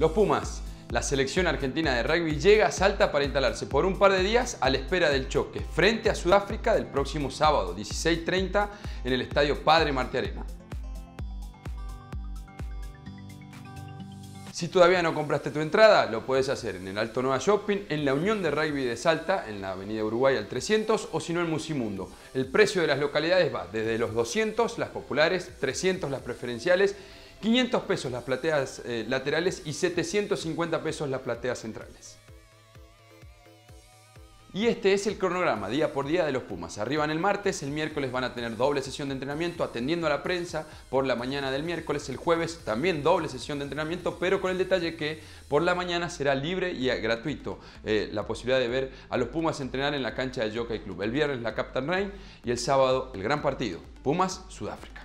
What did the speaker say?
Los Pumas. La selección argentina de rugby llega a Salta para instalarse por un par de días a la espera del choque frente a Sudáfrica del próximo sábado 16.30 en el estadio Padre Martí Arena. Si todavía no compraste tu entrada, lo puedes hacer en el Alto Nueva Shopping, en la Unión de Rugby de Salta, en la Avenida Uruguay al 300 o si no en Musimundo. El precio de las localidades va desde los 200 las populares, 300 las preferenciales 500 pesos las plateas eh, laterales y 750 pesos las plateas centrales. Y este es el cronograma día por día de los Pumas. Arriban el martes, el miércoles van a tener doble sesión de entrenamiento atendiendo a la prensa por la mañana del miércoles, el jueves también doble sesión de entrenamiento, pero con el detalle que por la mañana será libre y gratuito eh, la posibilidad de ver a los Pumas entrenar en la cancha del Jockey Club. El viernes la Captain Rain y el sábado el gran partido, Pumas Sudáfrica.